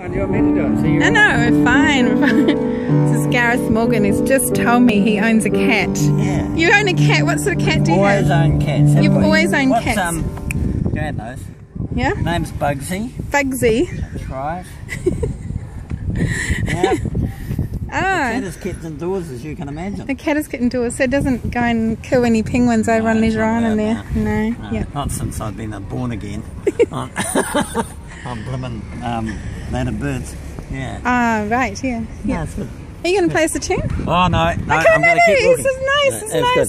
Oh, you're meant to do it, so you No, no, we're fine. this is Gareth Morgan. He's just told me he owns a cat. Yeah. You own a cat? What sort of cat do you Always have? owned cats. You've we? always owned What's, cats. Um, Dad knows. Yeah? Name's Bugsy. Bugsy. That's right. yeah. Cat Oh, is kept indoors, as you can imagine. the cat is kept indoors, so it doesn't go and kill any penguins over on No, Leisure not Island there. allowed No. No, Yeah. Not since I've been born again. I'm, I'm um, of birds. Yeah. Ah, right, yeah. Yeah, it's good. Are you going to play us a tune? Oh no, no, Okay, I'm no, no, keep this is nice, this is it's nice. good.